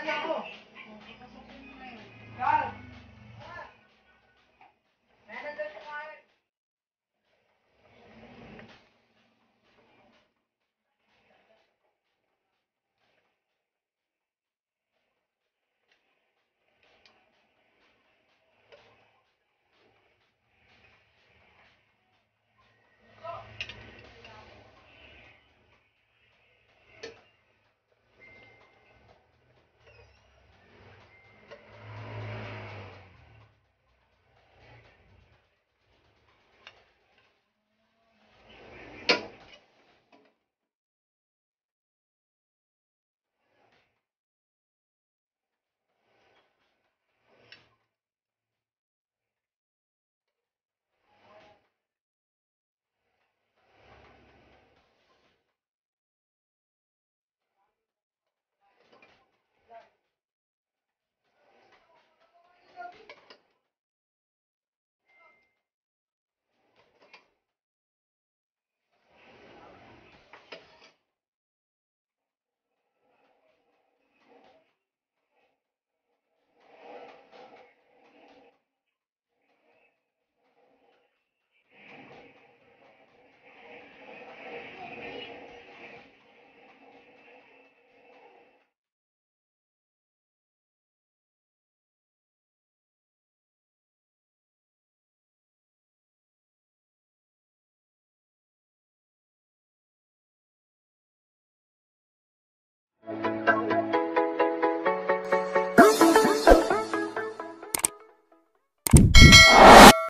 Tandaan ako. Papasukin mo